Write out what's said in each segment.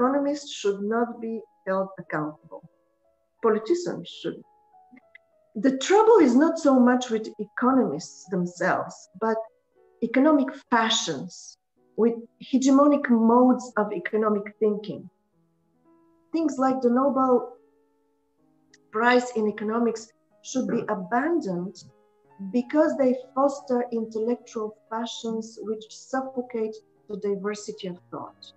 economists should not be held accountable. Politicians should. The trouble is not so much with economists themselves, but economic fashions with hegemonic modes of economic thinking. Things like the Nobel Prize in Economics should be hmm. abandoned because they foster intellectual fashions which suffocate the diversity of thought.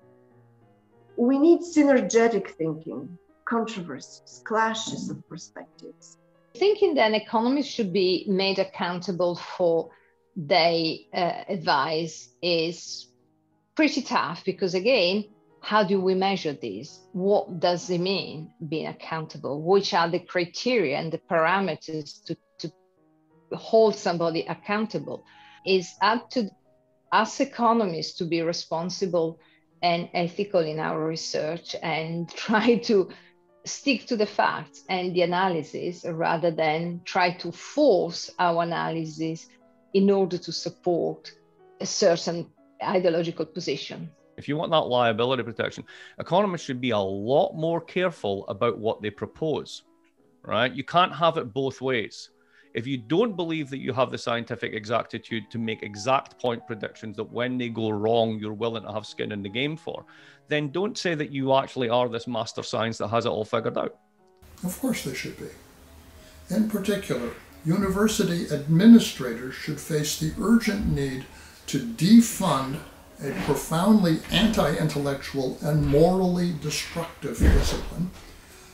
We need synergetic thinking, controversies, clashes of perspectives. Thinking that economists should be made accountable for their uh, advice is pretty tough because, again, how do we measure this? What does it mean being accountable? Which are the criteria and the parameters to, to hold somebody accountable? Is up to us economists to be responsible and ethical in our research and try to stick to the facts and the analysis rather than try to force our analysis in order to support a certain ideological position. If you want that liability protection, economists should be a lot more careful about what they propose, right? You can't have it both ways. If you don't believe that you have the scientific exactitude to make exact point predictions that when they go wrong, you're willing to have skin in the game for, then don't say that you actually are this master science that has it all figured out. Of course, they should be. In particular, university administrators should face the urgent need to defund a profoundly anti intellectual and morally destructive discipline,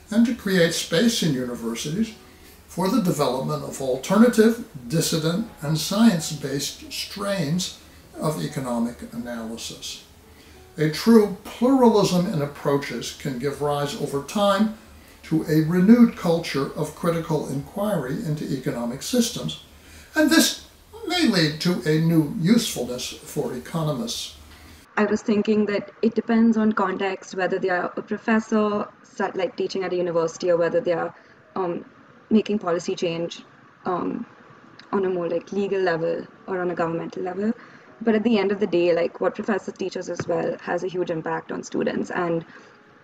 and to create space in universities for the development of alternative, dissident, and science based strains of economic analysis. A true pluralism in approaches can give rise over time to a renewed culture of critical inquiry into economic systems, and this may lead to a new usefulness for economists. I was thinking that it depends on context, whether they are a professor, like teaching at a university, or whether they are um, making policy change um, on a more like legal level or on a governmental level. But at the end of the day, like what professors teach us as well has a huge impact on students. And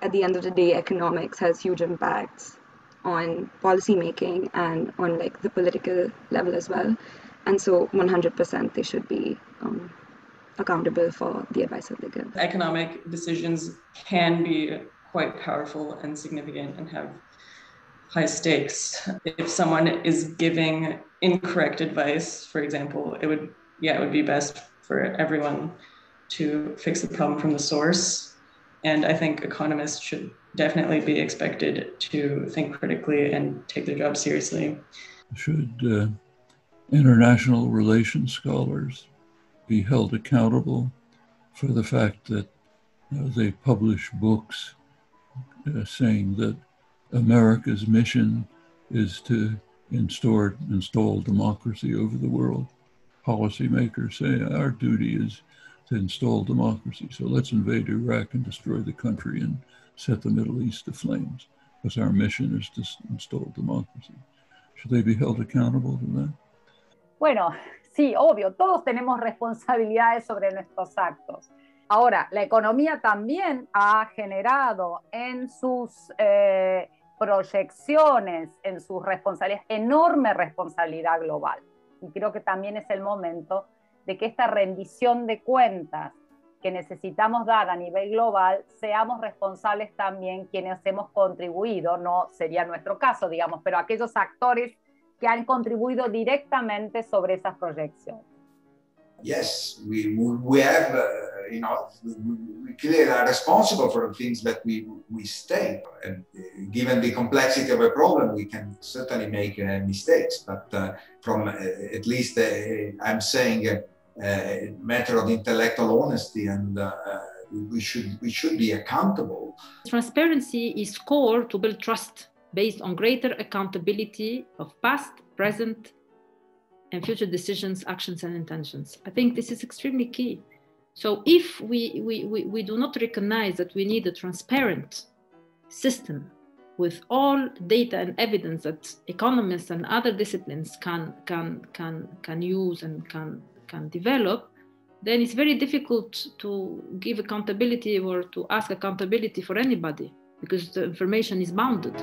at the end of the day, economics has huge impacts on policy making and on like the political level as well. And so 100% they should be um, accountable for the advice that they give. Economic decisions can be quite powerful and significant and have high stakes. If someone is giving incorrect advice, for example, it would, yeah, it would be best for everyone to fix the problem from the source. And I think economists should definitely be expected to think critically and take their job seriously. Should uh, international relations scholars be held accountable for the fact that uh, they publish books uh, saying that America's mission is to install, install democracy over the world. Policymakers say our duty is to install democracy. So let's invade Iraq and destroy the country and set the Middle East to flames because our mission is to install democracy. Should they be held accountable to that? Bueno, sí, obvio, todos tenemos responsabilidades sobre nuestros actos. Ahora, la economía también ha generado en sus eh, proyecciones, en sus responsabilidades, enorme responsabilidad global. Y creo que también es el momento de que esta rendición de cuentas que necesitamos dar a nivel global, seamos responsables también quienes hemos contribuido, no sería nuestro caso, digamos, pero aquellos actores que han contribuido directamente sobre esas proyecciones. Yes, we, have, you know, we clearly are responsible for the things that we, we state. And uh, given the complexity of a problem, we can certainly make uh, mistakes. But uh, from uh, at least, uh, I'm saying, a matter of intellectual honesty and we should we should be accountable. Transparency is core to build trust based on greater accountability of past, present, and future decisions, actions, and intentions. I think this is extremely key. So if we, we, we, we do not recognize that we need a transparent system with all data and evidence that economists and other disciplines can, can, can, can use and can, can develop, then it's very difficult to give accountability or to ask accountability for anybody because the information is bounded.